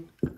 Mm-hmm.